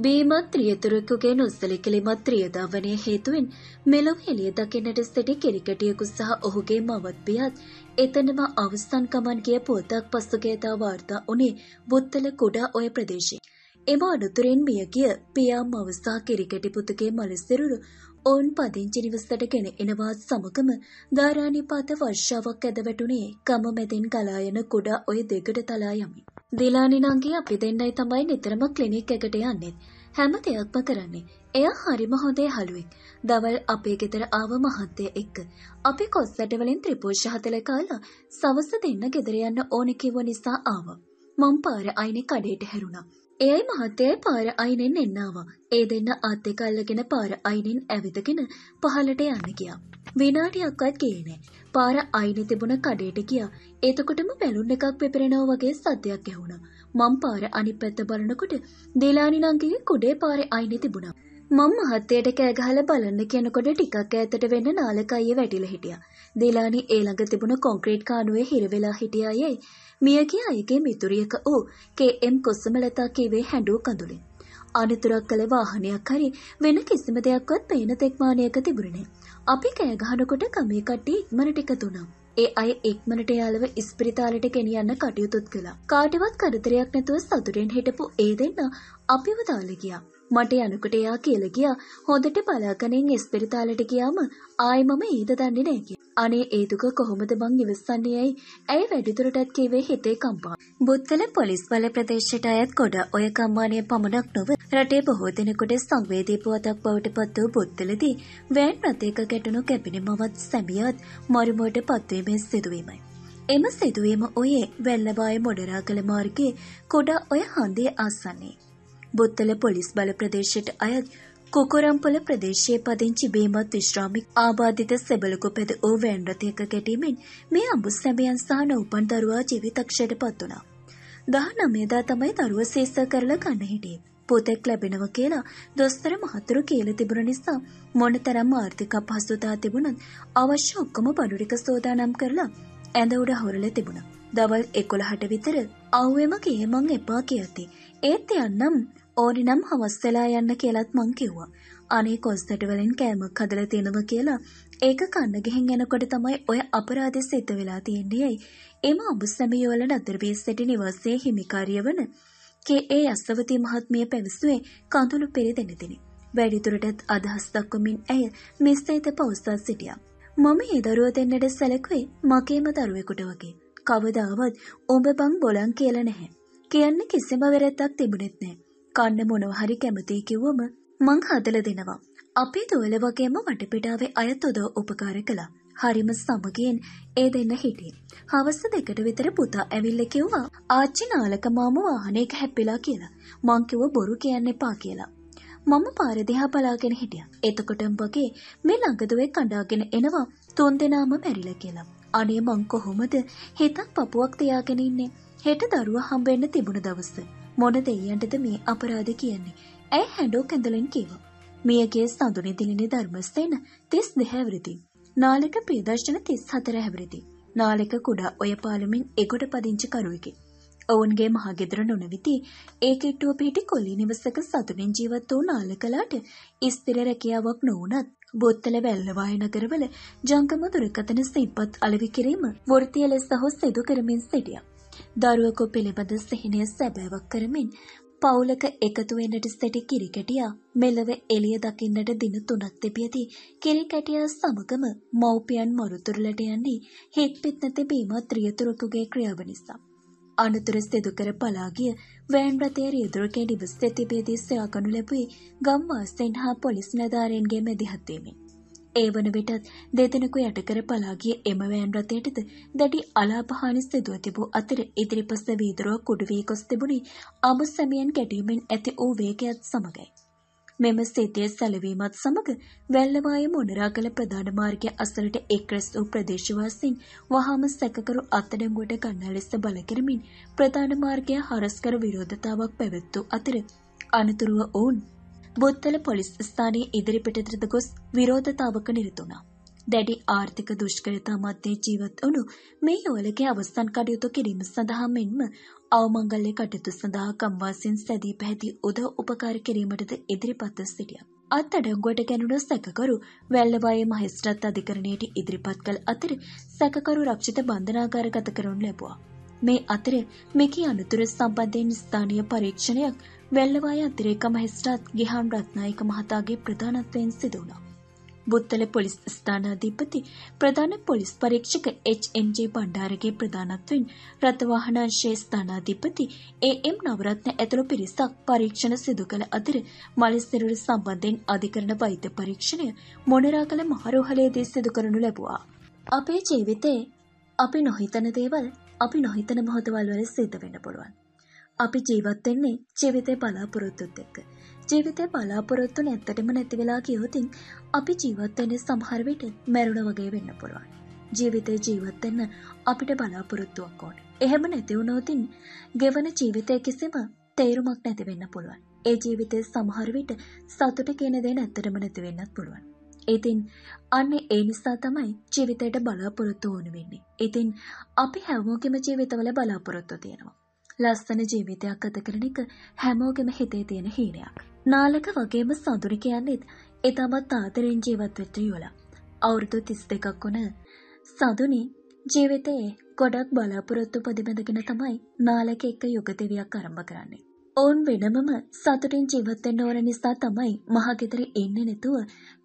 බීමත් රියතුරෙකුගේ නොසලිකලිමත් රියදාවනය හේතුවෙන් මෙලොව එළිය දකින්නට සිටි කිරිකටියෙකු සහ ඔහුගේ මවත් පියත් එතනම අවස්ථන් ගමන් ගිය පුවතක් පසුගේදා වාර්තා වුණේ බුත්තල කුඩා ඔය ප්‍රදේශයේ. එම අනතුරෙන් මිය ගිය පියා මවසා කිරිකටි පුතුගේ මලසිරුරු ඔවුන් පදිංචි නිවසට ගෙන එනවත් සමගම ධාරානිපාත වර්ෂාවක් ඇද වැටුනේ ගම මැදින් ගලා යන කුඩා ඔය දෙකට තලා යමින්. දිලානි නංගි අපි දෙන්නයි තමයි නිතරම ක්ලිනික් එකට යන්නේ. හැම දෙයක්ම කරන්නේ. එයා හරිම හොඳේ හලුවෙක්. දවල් අපේ ගෙදර ආව මහත්තය එක්ක. අපි කොස්සට වලින් ත්‍රිපෝෂ හතල කාලා සවස දෙන්න ගෙදර යන්න ඕනෙ කිව්ව නිසා ආවා. මං පාර අයිනේ කඩේට හැරුණා. එයයි මහත්තයයි පාර අයිනෙන් එන්න ආවා. ඒ දෙන්න අත් දෙක අල්ලගෙන පාර අයිනෙන් ඇවිදගෙන පහලට යන්න ගියා. විනාඩියක්වත් ගියේ නෑ. පාර අයිනේ තිබුණ කඩේට ගියා. එතකොටම බැලුන් එකක් පෙපරෙනවා වගේ සද්දයක් ඇහුණා. මං පාර අනිත් පැත්ත බලනකොට දෙලානි නංගිගේ කුඩේ පාරේ අයිනේ තිබුණා. මම මහත්තයට කෑ ගහලා බලන්න කියනකොට ටිකක් ඈතට වෙන්න නාලක අයියේ වැටිලා හිටියා. දෙලානි ඒ ළඟ තිබුණ කොන්ක්‍රීට් කානුවේ හිර වෙලා හිටියායේ මියගේ අයගේ මිතුරියක වූ කේ.එම්. කොස්සමලතා කීවේ හැඬු කඳුලින්. අනිතුරක් කළ වාහනයක් හරි වෙන කිසිම දෙයක්වත් පේන තෙක්මානයක තිබුණේ නෑ. අපි කෑ ගහනකොට කමේ කට්ටිය ඉක්මනට එකතු වුණා. ඒ අය ඉක්මනට යාළුව ඉස්පිරිතාලෙට ගෙනියන්න කටයුතුත් කළා. කාටවත් කරදරයක් නැතුව සතුටෙන් හිටපු ඒ දෙන්න අපිව දාලා ගියා. මට යනකොට එයා කියලා ගියා හොඳට බලාගනින් ඉස්පිරිතාලෙට ගියාම ආයි මම ඊට දන්නේ නැහැ කියලා. අනේ ඒ දුක කොහොමද මං ඉවසන්නේ ඇයි? ඇයි වැඩිදුරටත් කීවේ හිතේ කම්පා. බුත්තල පොලිස් බල ප්‍රදේශයට අයත් කොට ඔය කම්මානය පමණක් නොව රටේ බොහෝ දෙනෙකුට සංවේදී පුවතක් බවට පත් වූ බුත්තලදී වෑන් රථයක ගැටුණු කැපිනි මවත් සැමියත් මරුමුවට පත්වීමේ සිදුවීමයි. එම සිදුවීම ඔයේ වැල්ලබාය මොඩරාගල මාර්ගයේ කොඩා ඔය හන්දිය ආසන්නේ. බුත්තල පොලිස් බල ප්‍රදේශයට අයත් කුකුරම්පොල ප්‍රදේශයේ පදිංචි බීමත් විශ්‍රාමික ආබාධිත සෙබලකු පෙද වූ වෑන් රථයක ගැටීමෙන් මේ අඹු සැමියන් සහ නූපන් දරුවා ජීවිතක්ෂයට පත් වුණා. දහ නමේදා තමයි දරුව සේස කරලා ගන්න හිටියේ. පුතෙක් ලැබෙනව කියලා දොස්තර මහතුරු කියලා තිබුණ නිසා මොනතරම් ආර්ථික අපහසුතා තිබුණත් අවශ්‍ය ඔක්කොම බඩු ටික සෝදානම් කරලා ඇඳ උඩ හොරලා තිබුණා. දවල් 11ට විතර ආවෙම කී මං එපා කියති. ඒත් යන්නම් ඕනි නම් හවස් වෙලා යන්න කියලත් මං කිව්වා. අනේ කොස්තට වලින් කෑමක් හදලා තියෙනවා කියලා ඒක කන්න ගිහින් එනකොට තමයි ඔය අපරාධය සිද්ධ වෙලා තියෙන්නේ. එම අඹුසැමියවල නතර වී සිටි නිවාසයේ හිමිකාරිය වන කේ.ඒ. අස්සවති මහත්මිය පැවසුවේ කඳුළු පෙරදෙනදිනි. වැඩිදුරටත් අදහස් දක්වමින් ඇය මෙසේත පවසා සිටියා. මම ඒ දරුව දෙන්නට සැලකුවේ මගේම දරුවෙකුට වගේ. කවදාවත් ඔබ බං බොලන් කියලා නැහැ. කියන්න කිසිම වැරැද්දක් තිබුණෙත් නැහැ. කන්න මොනව හරි කැමතියි කිව්වම මං හදලා දෙනවා. අපේ දුවල වගේම වටපිටාවේ අයත් උදව් උපකාර කළා. හරිම සමගියෙන් ඒ දෙන්න හිටියේ. හවස දෙකට විතර පුතා ඇවිල්ලා කිව්වා ආච්චි නාලක මාමා වාහනයක හැප්පිලා කියලා. මං කිව්ව බොරු කියන්න එපා කියලා. මම පාර දිහා බලාගෙන හිටියා. එතකොටම වගේ මේ ළඟදුවේ කඩාගෙන එනවා තුන් දෙනාම මැරිලා කියලා. අනේ මං කොහොමද හිතක් පපුවක් තියාගෙන ඉන්නේ. හෙට දරුවා හම්බෙන්න තිබුණ දවස. මොන දෙයියන්ටද මේ අපරාධ කියන්නේ. ඇය හැඬෝ කැඳලෙන් කිව්වා. මියගේ සඳුනි දිලිනි ධර්මස්තේන 32 හැවිරිදි. නාලක ප්‍රියදර්ශන 34 හැවිරිදි. නාලක කුඩා ඔය පාලමින් එගොඩ පදිංචි කරුවෙකි. ඔවුන්ගේ මහගෙදර නොනවිති ඒ කිට්ටුව පිහිටි කොල්ලි නිවසක සතුටින් ජීවත් වූ නාලකලාට ස්ථිර රැකියාවක් නොවුනත් බොත්තල වැල්ලවාය නගරවල ජංගම දුරකථන සිප්පත් අලෙවි කිරීම වෘත්තීය ලෙස හෝ සිදු කරමින් සිටියා. දරුවෙකු පිළිබඳ සිහිනය සැබෑවක් කරමින් පවුලක එකතු වෙන්නට සිටි කිරිකැටියා මෙලව එළිය දකින්නට දින තුනක් තිබියදී කිරිකැටියා සමගම මව්පියන් මරුතුරුලට යන්නේ හිත් පිට නැති බීමත් රියතුරුකුගේ ක්‍රියාව නිසා. අනතුර සිදු කර පලා ගිය වෑන් රථයේ රියදුරකේ නිවසේ තිබියදී සොයාගනු ලැබුවේ ගම්වාසීන් හා පොලිස් නිලධාරීන්ගේ මැදිහත් වීමෙන්. ඒ වන විටත් දෙදෙනෙකු යටකර පලා ගිය එම වෑන් රථයටද දැඩි අලාපහානි සිදුව තිබූ අතර ඉදිරිපස වීදුරුවක් කුඩු වී ගොස් තිබුණි අඹ සැමියන් ගැටීමෙන් ඇති වූ වේගයත් සමගයි. මෙම සිතිය සැලවීමත් සමග වැල්ලවාය මොනරාගල ප්‍රධාන මාර්ගය අසලට එක් රැස් වූ ප්‍රදේශවාසීන් වහාම සැකකරු අත්අඩංගුවට ගන්නා ලෙස බල කරමින් ප්‍රධාන මාර්ගය හරස්කර විරෝධතාවක් පැවැත්වූ අතර අනතුරුව ඔවුන් බුත්තල පොලිස් ස්ථානයේ ඉදිරිපිටටද ගොස් විරෝධතාවක නිරත වුණා. දැඩි ආර්ථික දුෂ්කරතා මැත්තේ ජීවත් වුණු මේ යුවලගේ අවස්ථන් කටයුතු කිරීම සඳහා මෙන්ම අවමංගල්‍ය කටයුතු සඳහා කම්වාසීන් සැදී පැහැති උදව් උපකාර කිරීමටද ඉදිරිපත්ව සිටියා. අත්අඩංගුවට ගැනුණු සැකකරු වැල්ලවායේ මහේස්ත්‍රාත් අධිකරණයට ඉදිරිපත් කළ අතර සැකකරු රක්ෂිත බන්ධනාගාරගත කරනු ලැබුවා. මේ අතර මෙකී අනතුර සම්බන්ධයෙන් ස්ථානීය පරීක්ෂණයක් වැල්ලවාය අතිරේක මහේස්ත්‍රාත් ගිහාන් රත්නායක මහතාගේ ප්‍රධානත්වයෙන් සිදු වුණා. බුත්තල පොලිස් ස්ථානාධිපති ප්‍රධාන පොලිස් පරීක්ෂක එච්.එන්.ජේ බණ්ඩාරගේ ප්‍රධානත්වයෙන් රථවාහනංශයේ ස්ථානාධිපති ඒ.එම්. නවරත්න ඇතුළු පිරිසක් පරීක්ෂණ සිදු කළ අතර මලසිරුර සම්බන්ධයෙන් අධිකරණ වෛද්‍ය පරීක්ෂණය මොනරාගල මහරෝහලේදී සිදු කරනු ලැබුවා. අපේ ජීවිතේ අපි නොහිතන දේවල් අපි නොහිතන මොහොතවල් වල සිද්ධ වෙන්න පුළුවන්. අපි ජීවත් වෙන්නේ ජීවිතේ බලාපොරොත්තුත් එක්ක. ජීවිතේ බලාපොරොත්තු නැත්තටම නැති වෙලා ගියොතින් අපි ජීවත් වෙන්නේ සමහර විට මැරුණ වගේ වෙන්න පුළුවන්. ජීවිතේ ජීවත් වෙන්න අපිට බලාපොරොත්තුවක් ඕනේ. එහෙම නැති වුණොතින් ගෙවන ජීවිතේ කිසිම තේරුමක් නැති වෙන්න පුළුවන්. ඒ ජීවිතේ සමහර විට සතුට කියන දේ නැත්තටම නැති වෙන්නත් පුළුවන්. ඉතින් අන්න ඒ නිසා තමයි ජීවිතයට බලාපොරොත්තු ඕන වෙන්නේ. ඉතින් අපි හැමෝගෙම ජීවිතවල බලාපොරොත්තු තියෙනවා. ලස්සන ජීවිතයක් ගත කරන එක හැමෝගෙම හිතේ තියෙන හීනයක්. නාලක වගේම සඳුනි කියන්නේත් එතමත් ආදරෙන් ජීවත් වෙච්ච යුවලා. අවුරුදු 32ක් වුණ සඳුනි ජීවිතයේ ගොඩක් බලාපොරොත්තු පදිබඳගෙන තමයි නාලක එක්ක යුග දෙවියක් ආරම්භ කරන්නේ. ඔවුන් වෙනමම සතුටින් ජීවත් වෙන්න ඕන නිසා තමයි මහගෙදර ඉන්නේ නැතුව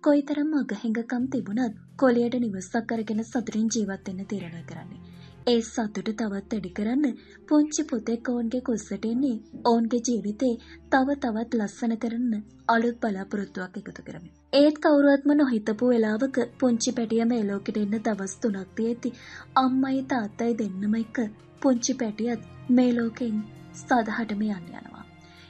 කොයිතරම් අගහිඟකම් තිබුණත් කොලියට නිවසක් අරගෙන සතුටින් ජීවත් වෙන්න තීරණය කරන්නේ. ඒ සතුට තවත් වැඩි කරන්න පුංචි පුතෙක් ඔවුන්ගේ කුස්සට එන්නේ ඔවුන්ගේ ජීවිතේ තව තවත් ලස්සන කරන්න අලුත් බලාපොරොත්තුවක් එකතු කරමින්. ඒත් කවුරුවත්ම නොහිතපු වෙලාවක පුංචි පැටිය මේ ලෝකෙට එන්න දවස් තුනක් තියෙති අම්මයි තාත්තයි දෙන්නම එක පුංචි පැටියත් මේ ලෝකෙන් සදහටම යන්න යනවා.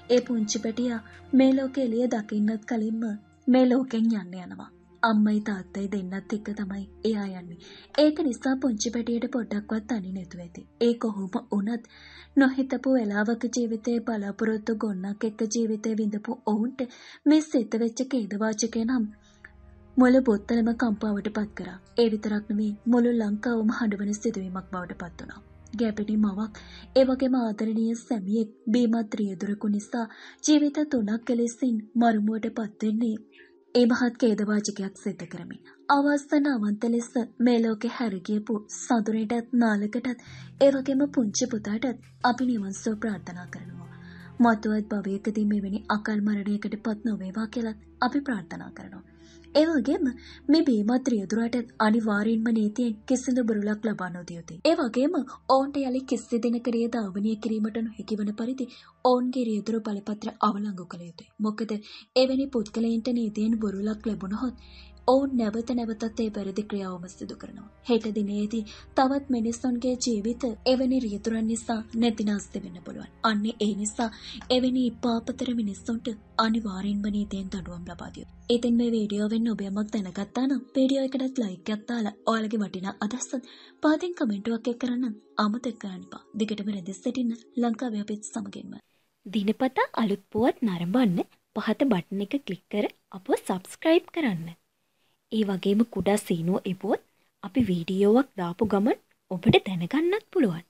ඒ පුංචි පැටියා මේ ලෝකෙ එළිය දකින්නත් කලින්ම මේ ලෝකෙන් යන්න යනවා. අම්මයි තාත්තයි දෙන්නත් එක්ක තමයි එයා යන්නේ. ඒක නිසා පුංචි පැටියට පොඩ්ඩක්වත් තනි නැතුව ඇති. ඒ කොහොම වුණත් නොහිතපු වෙලාවක ජීවිතේ බලාපොරොත්තු ගොන්නක් එක්ක ජීවිතේ විඳපු ඔවුන්ට මේ සිත වෙච්ච කේදවාචකය නම් මුළු බොත්තලම කම්පාවට පත් කරා. ඒ විතරක් නෙමෙයි මුළු ලංකාවම හඬවන සිදුවීමක් බවට පත් වුණා. ගැපිණි මවක් ඒ වගේම ආදරණීය සැමියෙක් බීමත් රියදුරකු නිසා ජීවිත තුනක් කෙලෙසින් මරුමුවට පත්වෙන්නේ ඒ මහත් ඛේදවාචකයක් සිද්ධ කරමින් අවස්ථන අවන්ත ලෙස මේ ලෝකෙ හැරගියපු සඳුරටත් නාලකටත් ඒ වගේම පුංචි පුතාටත් අපි නිවන් සුව ප්‍රාර්ථනා කරනවා. මතුවත් භවයකදී මෙවැනි අකල් මරණයකට පත් නොවේවා කියලත් අපි ප්‍රාර්ථනා කරනවා. ඒ වගේම මේ බීමත් රියදුරට අනිවාර්යෙන්ම නීතියෙන් කිසිදු බුරුලක් ලබා නොදිය යුතුයි. ඒ වගේම ඔවුන්ට යලි කිසි දිනක රිය ධාවනය කිරීමට නොහැකි වන පරිදි ඔවුන්ගේ රියදුරු බලපත්‍ර අවලංගු කළ යුතුයි. මොකද එවැනි පුද්ගලයන්ට නීතියෙන් බුරුලක් ලැබුණහොත් ඔවුන් නැවත නැවතත් ඒ වැරදි ක්‍රියාවම සිදු කරනවා. හෙට දිනේදී තවත් මිනිස්සුන්ගේ ජීවිත එවැනි රියතුරන් නිසා නැතිනාස්ති වෙන්න පුළුවන්. අන්න ඒ නිසා එවැනි පාපතර මිනිස්සුන්ට අනිවාර්යෙන්ම නීතියෙන් දඩුවම් ලබා දියුතු. ඉතින් මේ වීඩියෝවෙන් ඔබ යමක් දැනගත්තා නම් වීඩියෝ එකටත් ලයික් එකක් දාලා ඔයාලගේ වටිනා අදහස් පාතින් කමෙන්ටුවක් එක් කරන්න අමතක කරන්න එපා. දිගටම රැඳී සිටින්න ලංකාවේ අපිත් සමගින්ම. දිනපතා අලුත් පුවත් නරඹන්න පහත බටන් එක ක්ලික් කර අපව සබස්ක්‍රයිබ් කරන්න. ඒ වගේම කුඩා සීනුව එපුවොත් අපි වීඩියෝවක් දාපු ගමන් ඔබට දැනගන්නත් පුළුවන්.